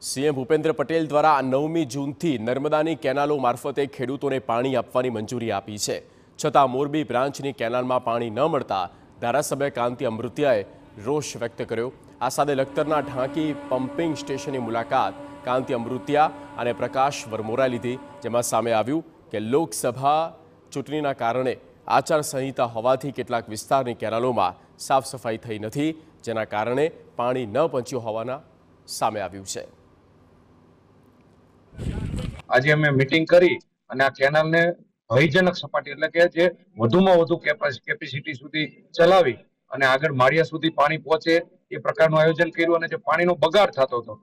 CM Bhupendra Patel દ્વારા નવમી જૂનથી નર્મદાની કેનાલો મારફતે ખેડૂતોને પાણી આપવાની મંજૂરી આપી છે. છતાં મોરબી બ્રાન્ચની કેનાલમાં પાણી ન મળતા ધારાસભ્ય કાંતિ અમૃતિયાએ રોષ વ્યક્ત કર્યો. આ સાથે લખતરના ઢાંકી પમ્પિંગ સ્ટેશનની મુલાકાત કાંતિ અમૃતિયા અને પ્રકાશ વરમોરા લીધી, જેમાં સામે આવ્યું કે લોકસભા ચૂંટણીના કારણે આચારસંહિતા હોવાથી કેટલાક વિસ્તારની કેનાલોમાં સાફ સફાઈ થઈ નથી, જેના કારણે પાણી ન પહોંચ્યું હોવાના સામે આવ્યું છે. આજે અમે મિટિંગ કરી અને આ કેનાલને ભયજનક સપાટી, એટલે કે જે વધુમાં વધુ કેપેસિટી સુધી ચલાવી અને આગળ માળિયા સુધી પાણી પહોંચે એ પ્રકારનું આયોજન કર્યું અને જે પાણીનો બગાડ થતો હતો.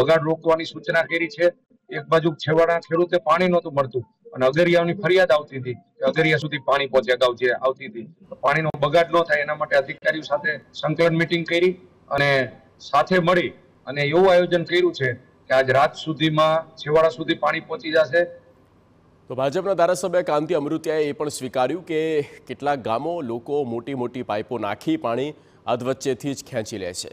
બગાડ રોકવાની સૂચના કરી છે. એક બાજુ છેવાડા ખેડૂતે પાણી નહોતું મળતું અને અગરિયાઓની ફરિયાદ આવતી હતી કે અગરિયા સુધી પાણી પહોંચે અગાઉ જે આવતી હતી. પાણીનો બગાડ ન થાય એના માટે અધિકારીઓ સાથે સંકલન મિટિંગ કરી અને સાથે મળી અને એવું આયોજન કર્યું છે કે આજ રાત સુધીમાં છેવાડા સુધી પાણી પહોંચી જશે. તો ભાજપના ધારાસભ્ય કાંતિ અમૃતિયાએ એ પણ સ્વીકાર્યું કે કેટલાક ગામો લોકો મોટી મોટી પાઇપો નાખી પાણી અધવચ્ચેથી જ ખેંચી લે છે.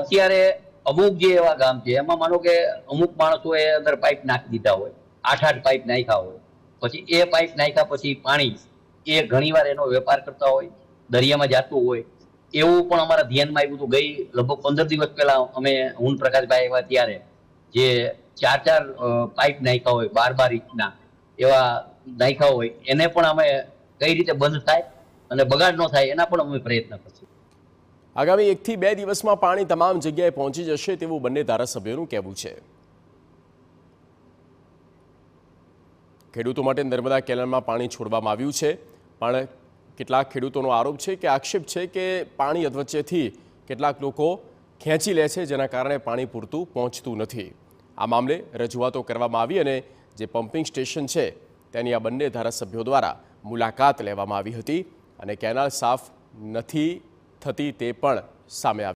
અત્યારે અમુક જે એવા ગામ છે, એમાં માનો કે અમુક માણસો એ અંદર પાઇપ નાખી દીધા હોય આઠ આઠ પાઇપ નાખ્યા હોય, પછી એ પાઇપ નાખ્યા પછી પાણી એ ઘણીવાર એનો વેપાર કરતા હોય, દરિયામાં જતું હોય, એવું પણ અમારા ધ્યાનમાં આવ્યું હતું. ગઈ લગભગ પંદર દિવસ પહેલા અમે હું પ્રકાશભાઈ આવ્યા ત્યારે, જે ચાર ચાર પાઇપ નાખ્યા હોય બાર બાર ઇંચના એવા નાખ્યા હોય, એને પણ અમે કઈ રીતે બંધ થાય અને બગાડ ન થાય એના પણ અમે પ્રયત્ન કરશું. આગામી એકથી બે દિવસમાં પાણી તમામ જગ્યાએ પહોંચી જશે તેવું બંને ધારાસભ્યોનું કહેવું છે. ખેડૂતો માટે નર્મદા કેનાલમાં પાણી છોડવામાં આવ્યું છે. પણ કેટલાક ખેડૂતોનો આરોપ છે કે આક્ષેપ છે કે પાણી અધવચ્ચેથી કેટલાક લોકો ખેંચી લે છે, જેના કારણે પાણી પૂરતું પહોંચતું નથી. આ મામલે રજૂઆતો કરવામાં આવી અને જે પમ્પિંગ સ્ટેશન છે તેની આ બંને ધારાસભ્યો દ્વારા મુલાકાત લેવામાં આવી હતી અને કેનાલ સાફ નથી થતી તે પણ સામે આવી